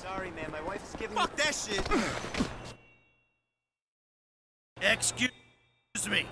Sorry, man. My wife is giving Fuck that shit. Excuse me.